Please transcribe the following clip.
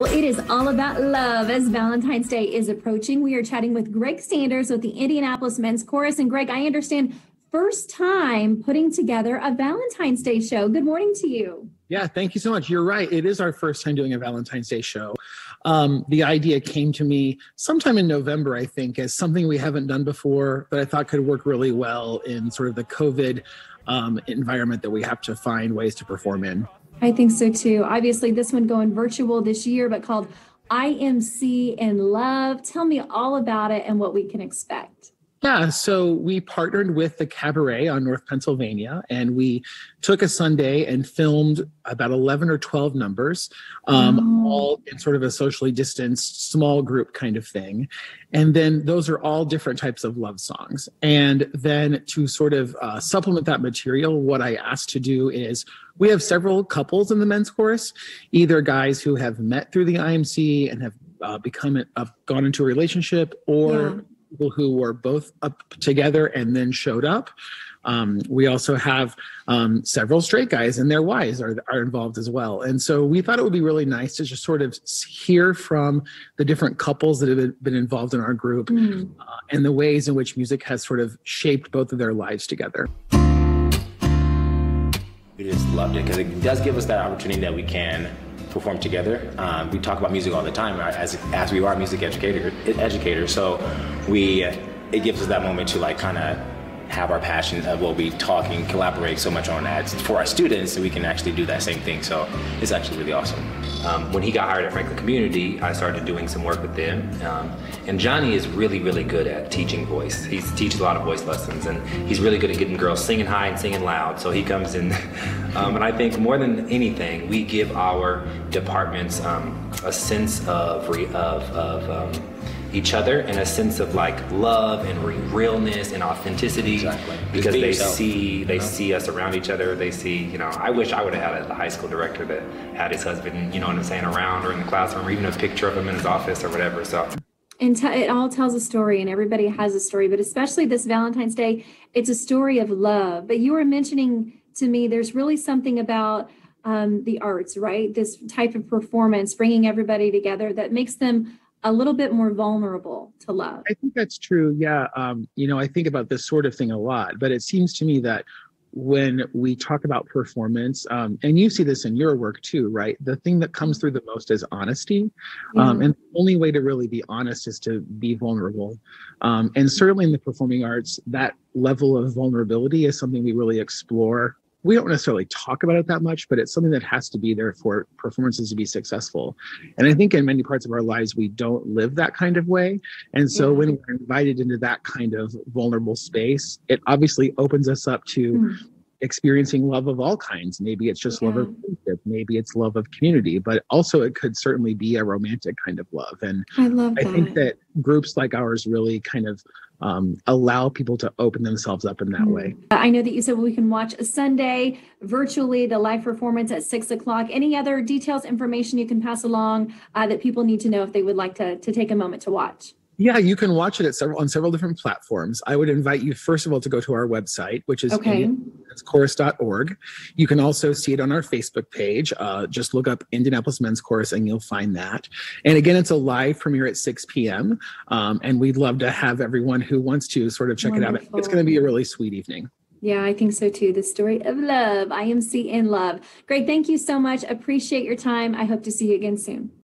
Well, it is all about love as Valentine's Day is approaching. We are chatting with Greg Sanders with the Indianapolis Men's Chorus. And Greg, I understand first time putting together a Valentine's Day show. Good morning to you. Yeah, thank you so much. You're right. It is our first time doing a Valentine's Day show. Um, the idea came to me sometime in November, I think, as something we haven't done before that I thought could work really well in sort of the COVID um, environment that we have to find ways to perform in. I think so too. Obviously, this one going virtual this year, but called IMC in Love. Tell me all about it and what we can expect. Yeah, so we partnered with the Cabaret on North Pennsylvania, and we took a Sunday and filmed about 11 or 12 numbers, um, oh. all in sort of a socially distanced small group kind of thing. And then those are all different types of love songs. And then to sort of uh, supplement that material, what I asked to do is we have several couples in the men's chorus, either guys who have met through the IMC and have uh, become uh, gone into a relationship or yeah people who were both up together and then showed up. Um, we also have um, several straight guys and their wives are, are involved as well. And so we thought it would be really nice to just sort of hear from the different couples that have been involved in our group mm. uh, and the ways in which music has sort of shaped both of their lives together. We just loved it because it does give us that opportunity that we can perform together. Um, we talk about music all the time as, as we are music educator, educators. So we, it gives us that moment to like kind of have our passion of what we talk and collaborate so much on that for our students, that we can actually do that same thing. So it's actually really awesome. Um, when he got hired at Franklin Community, I started doing some work with them. Um, and Johnny is really, really good at teaching voice. He teaches a lot of voice lessons, and he's really good at getting girls singing high and singing loud. So he comes in, um, and I think more than anything, we give our departments um, a sense of, of, of um, each other and a sense of like love and re- realness and authenticity exactly. because they yourself, see they you know? see us around each other they see you know i wish i would have had a high school director that had his husband you know what i'm saying around or in the classroom or even a picture of him in his office or whatever so and t- it all tells a story and everybody has a story but especially this valentine's day it's a story of love but you were mentioning to me there's really something about um, the arts right this type of performance bringing everybody together that makes them a little bit more vulnerable to love. I think that's true. Yeah. Um, you know, I think about this sort of thing a lot, but it seems to me that when we talk about performance, um, and you see this in your work too, right? The thing that comes through the most is honesty. Um, and the only way to really be honest is to be vulnerable. Um, and certainly in the performing arts, that level of vulnerability is something we really explore we don't necessarily talk about it that much, but it's something that has to be there for performances to be successful. And I think in many parts of our lives, we don't live that kind of way. And so when we're invited into that kind of vulnerable space, it obviously opens us up to mm experiencing love of all kinds. Maybe it's just yeah. love of friendship, maybe it's love of community, but also it could certainly be a romantic kind of love. And I love I think that groups like ours really kind of um, allow people to open themselves up in that mm way. I know that you said we can watch a Sunday virtually, the live performance at six o'clock. Any other details, information you can pass along uh, that people need to know if they would like to, to take a moment to watch? Yeah, you can watch it at several on several different platforms. I would invite you first of all to go to our website, which is okay. chorus.org. You can also see it on our Facebook page. Uh, just look up Indianapolis Men's Chorus and you'll find that. And again, it's a live premiere at 6 p.m. Um, and we'd love to have everyone who wants to sort of check Wonderful. it out. It's going to be a really sweet evening. Yeah, I think so too. The story of love, IMC in love. Great. Thank you so much. Appreciate your time. I hope to see you again soon.